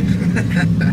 て